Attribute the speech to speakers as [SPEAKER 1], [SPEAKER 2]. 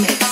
[SPEAKER 1] mix.